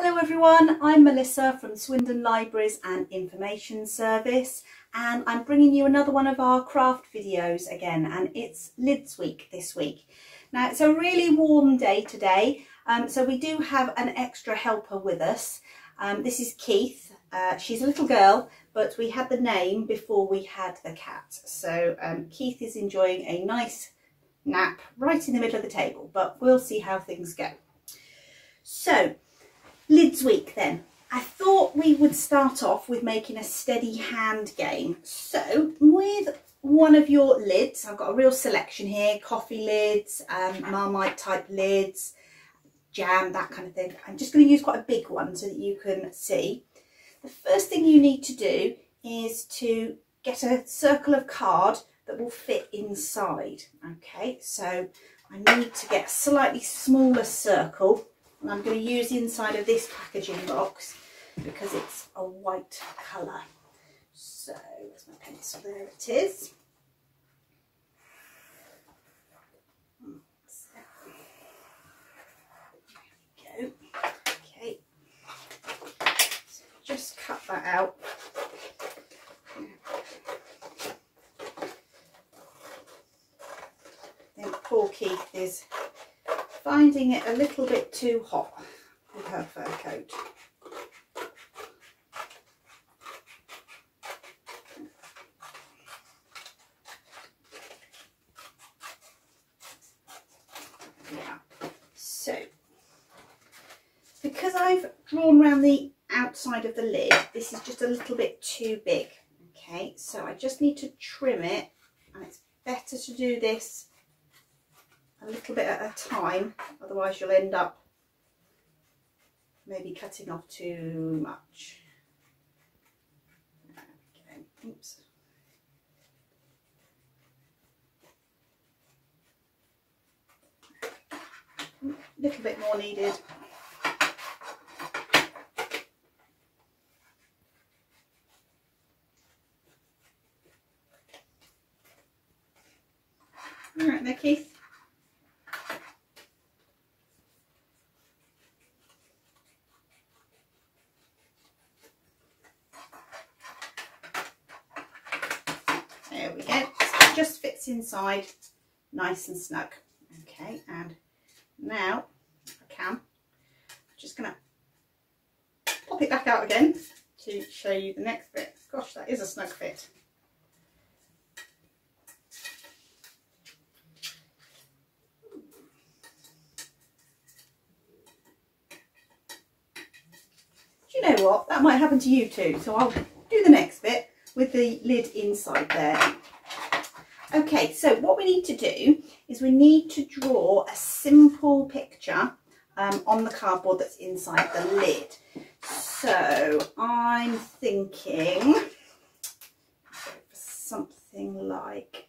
Hello everyone, I'm Melissa from Swindon Libraries and Information Service and I'm bringing you another one of our craft videos again and it's Lids Week this week. Now it's a really warm day today um, so we do have an extra helper with us. Um, this is Keith, uh, she's a little girl but we had the name before we had the cat so um, Keith is enjoying a nice nap right in the middle of the table but we'll see how things go. So Lids week then. I thought we would start off with making a steady hand game. So with one of your lids, I've got a real selection here, coffee lids, um, Marmite type lids, jam, that kind of thing. I'm just going to use quite a big one so that you can see. The first thing you need to do is to get a circle of card that will fit inside. Okay, so I need to get a slightly smaller circle and I'm going to use the inside of this packaging box because it's a white colour. So where's my pencil? There it is. Go. Okay. Just cut that out. Think poor Keith is finding it a little bit too hot with her fur coat. Yeah, so because I've drawn around the outside of the lid, this is just a little bit too big. Okay, so I just need to trim it and it's better to do this a little bit at a time otherwise you'll end up maybe cutting off too much. Okay oops. A little bit more needed. All right there Keith just fits inside nice and snug. Okay, and now I can, I'm just going to pop it back out again to show you the next bit. Gosh, that is a snug fit. Do you know what? That might happen to you too. So I'll do the next bit with the lid inside there. Okay, so what we need to do is we need to draw a simple picture um, on the cardboard that's inside the lid. So I'm thinking something like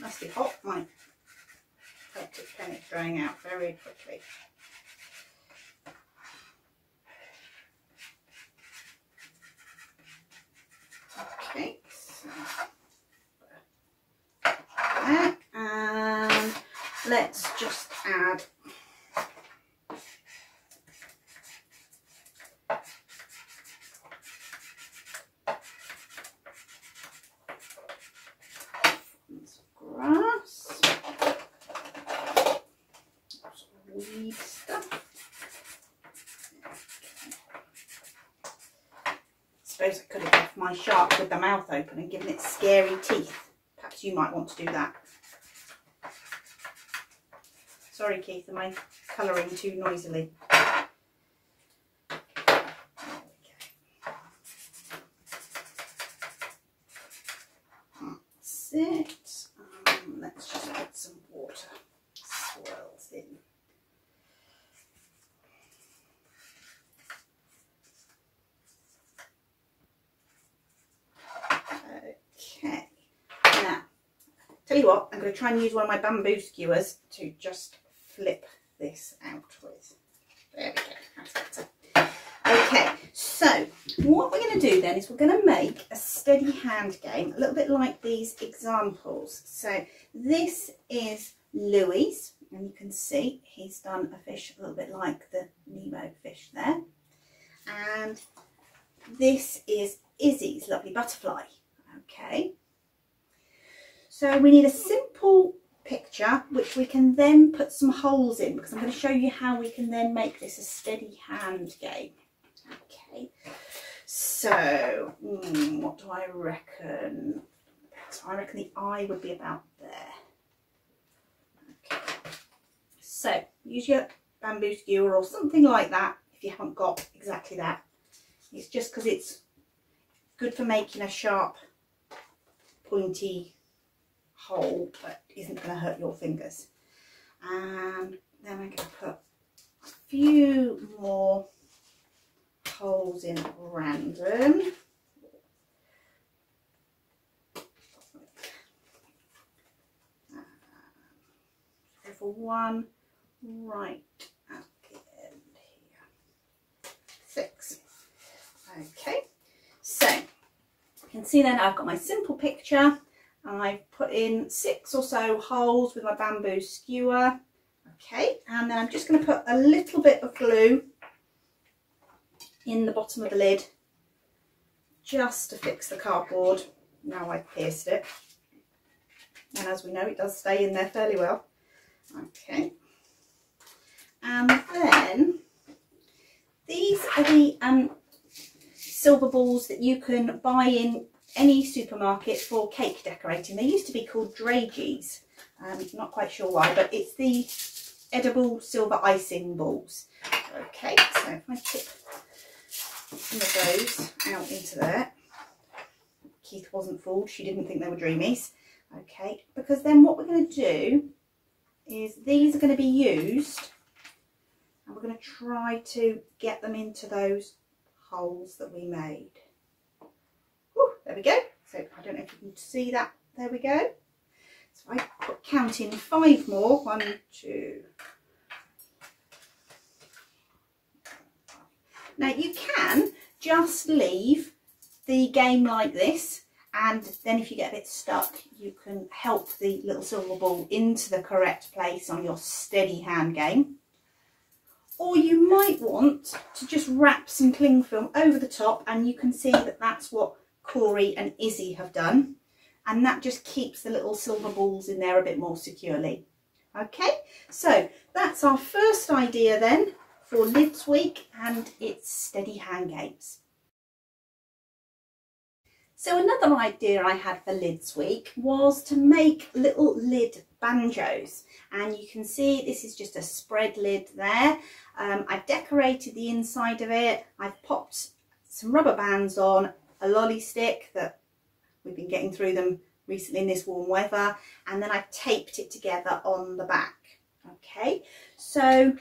Must be hot, my felt tip pen is drying out very quickly. Okay, so and let's just add suppose I could have left my shark with the mouth open and given it scary teeth. Perhaps you might want to do that. Sorry Keith, am I colouring too noisily? That's it. Um, let's just put some water. Okay, now, tell you what, I'm going to try and use one of my bamboo skewers to just flip this out with. There we go, that's better. Okay, so what we're going to do then is we're going to make a steady hand game, a little bit like these examples. So this is Louis, and you can see he's done a fish a little bit like the Nemo fish there. And this is Izzy's lovely butterfly. Okay, so we need a simple picture which we can then put some holes in because I'm going to show you how we can then make this a steady hand game. Okay, so mm, what do I reckon? So I reckon the eye would be about there. Okay, so use your bamboo skewer or something like that if you haven't got exactly that. It's just because it's good for making a sharp, pointy hole but isn't going to hurt your fingers. And then I'm going to put a few more holes in random. So for one right at the end here. Six. Okay, so you can see then I've got my simple picture. I've put in six or so holes with my bamboo skewer. Okay, and then I'm just going to put a little bit of glue in the bottom of the lid just to fix the cardboard. Now I've pierced it. And as we know, it does stay in there fairly well. Okay. And then these are the um, silver balls that you can buy in any supermarket for cake decorating. They used to be called Dragees. Um, not quite sure why, but it's the edible silver icing balls. Okay, so if I tip some of those out into there. Keith wasn't fooled, she didn't think they were dreamies. Okay, because then what we're going to do is these are going to be used and we're going to try to get them into those holes that we made. There we go. So I don't know if you can see that. There we go. So I put counting five more. One, two. Now you can just leave the game like this and then if you get a bit stuck you can help the little silver ball into the correct place on your steady hand game or you might want to just wrap some cling film over the top and you can see that that's what Corey and Izzy have done and that just keeps the little silver balls in there a bit more securely. Okay, so that's our first idea then for Lids Week and its steady hand games. So another idea I had for Lids Week was to make little lid banjos and you can see this is just a spread lid there. Um, I've decorated the inside of it, I've popped some rubber bands on, a lolly stick that we've been getting through them recently in this warm weather and then I've taped it together on the back. Okay, so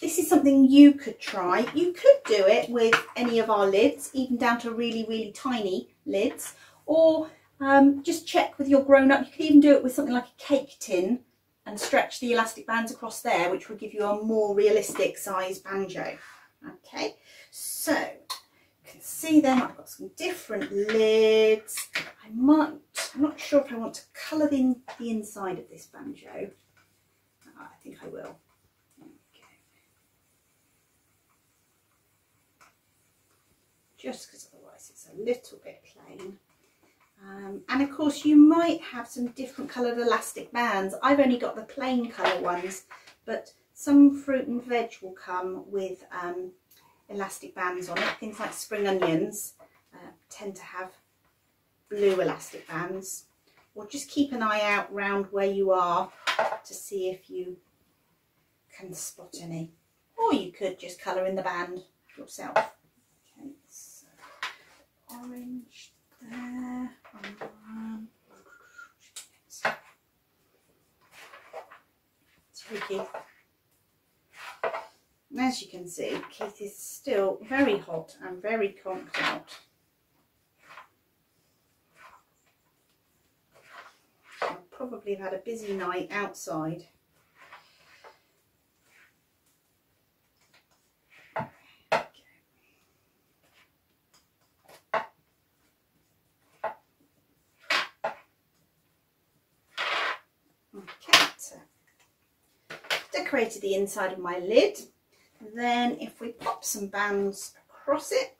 this is something you could try. You could do it with any of our lids, even down to really, really tiny lids, or um, just check with your grown-up. You could even do it with something like a cake tin and stretch the elastic bands across there, which will give you a more realistic size banjo. Okay, so see then I've got some different lids. I might, I'm not sure if I want to colour in the inside of this banjo. I think I will. just because otherwise it's a little bit plain. Um, and of course you might have some different coloured elastic bands. I've only got the plain colour ones, but some fruit and veg will come with um, elastic bands on it. Things like spring onions uh, tend to have blue elastic bands. Or just keep an eye out round where you are to see if you can spot any. Or you could just colour in the band yourself Okay, so orange there. Sorry, As you can see, Keith is still very hot and very conked out. I probably had a busy night outside. Decorated the inside of my lid. Then if we pop some bands across it,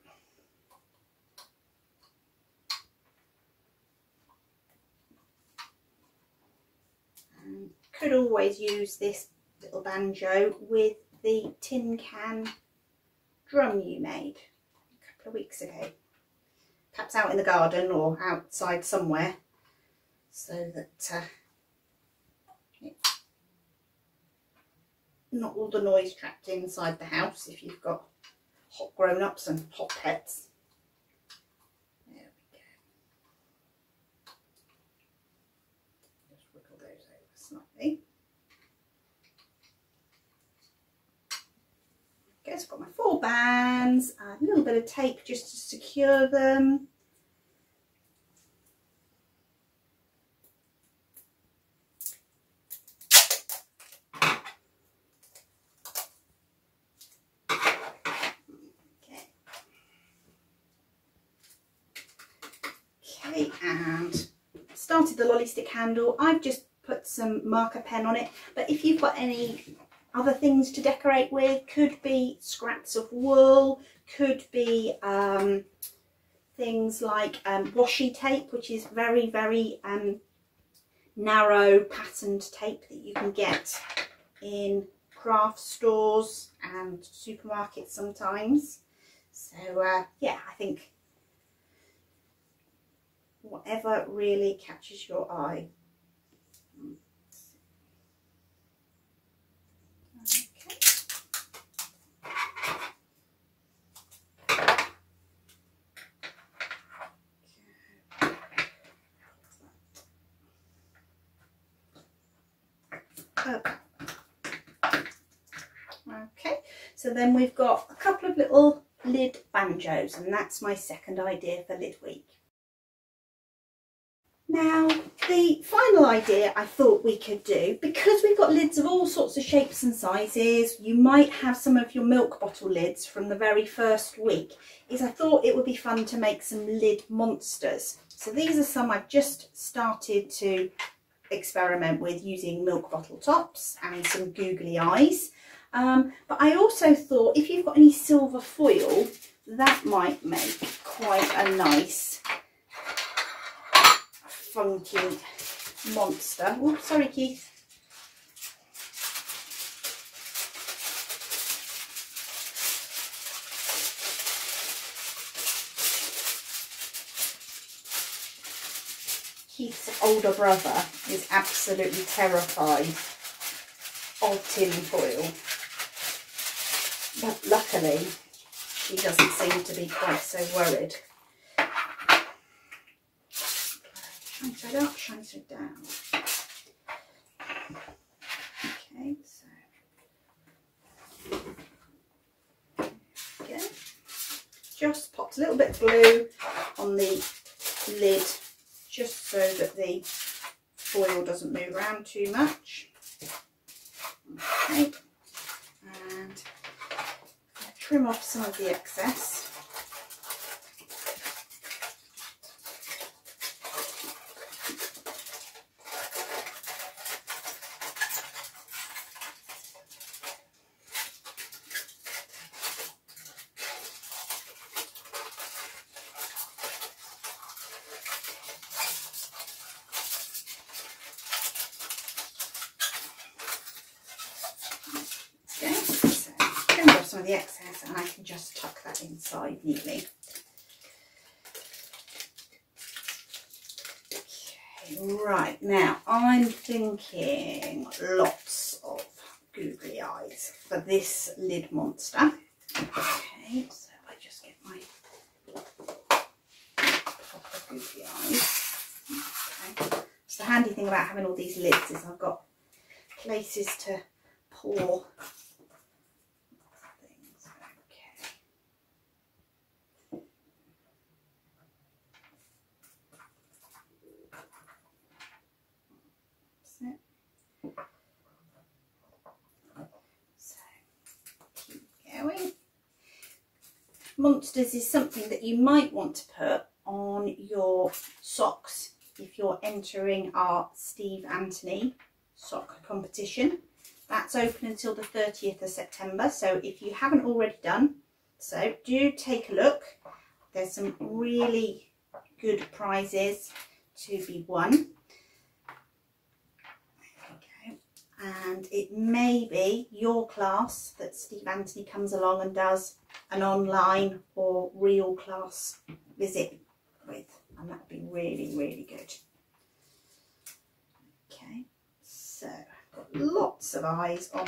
could always use this little banjo with the tin can drum you made a couple of weeks ago. Perhaps out in the garden or outside somewhere so that uh, not all the noise trapped inside the house if you've got hot grown-ups and hot pets. There we go. Just those over. Okay, so I've got my four bands, a little bit of tape just to secure them. Okay, and started the lolly stick handle. I've just put some marker pen on it, but if you've got any other things to decorate with, could be scraps of wool, could be um, things like um, washi tape, which is very, very um, narrow patterned tape that you can get in craft stores and supermarkets sometimes. So uh, yeah, I think whatever really catches your eye. Okay, so then we've got a couple of little lid banjos and that's my second idea for lid week. Now, the final idea I thought we could do, because we've got lids of all sorts of shapes and sizes, you might have some of your milk bottle lids from the very first week, is I thought it would be fun to make some lid monsters. So these are some I've just started to experiment with using milk bottle tops and some googly eyes. Um, but I also thought if you've got any silver foil, that might make quite a nice funky monster. Oh, sorry, Keith. Keith's older brother is absolutely terrified of tin foil. But luckily, he doesn't seem to be quite so worried. Shines it up, it down. Okay, so again, just popped a little bit of glue on the lid just so that the foil doesn't move around too much. Okay, and trim off some of the excess. some of the excess and I can just tuck that inside neatly. Right, now I'm thinking lots of googly eyes for this lid monster. Okay, so I just get my proper googly eyes. Okay. So the handy thing about having all these lids is I've got places to pour So, keep going. Monsters is something that you might want to put on your socks if you're entering our Steve Antony sock competition. That's open until the 30th of September, so if you haven't already done so, do take a look. There's some really good prizes to be won. And it may be your class that Steve Antony comes along and does an online or real class visit with. And that would be really, really good. Okay, so I've got lots of eyes on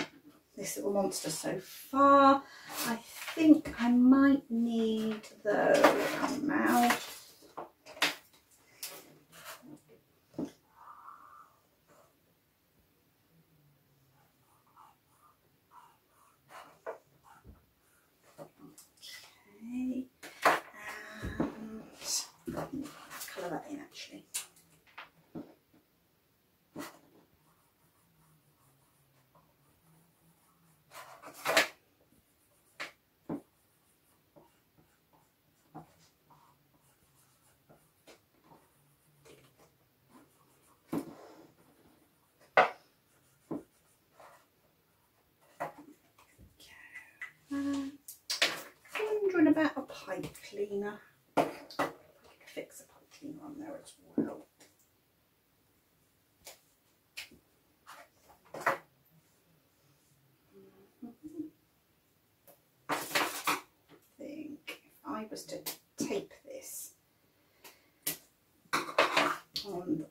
this little monster so far. I think I might need the mouth. Okay, and colour that in actually. wondering about a pipe cleaner. I could fix a pipe cleaner on there as well. Think I was to tape this on the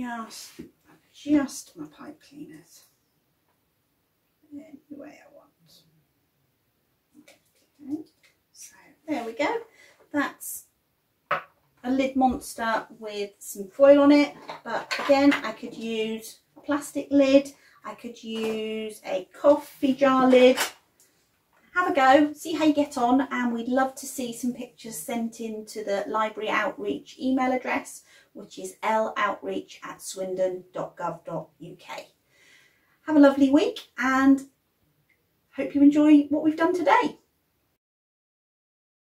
just adjust my pipe cleaners any way I want. Okay, so there we go. That's a lid monster with some foil on it, but again, I could use a plastic lid, I could use a coffee jar lid. Have a go, see how you get on, and we'd love to see some pictures sent in to the library outreach email address which is loutreach at swindon.gov.uk. Have a lovely week and hope you enjoy what we've done today.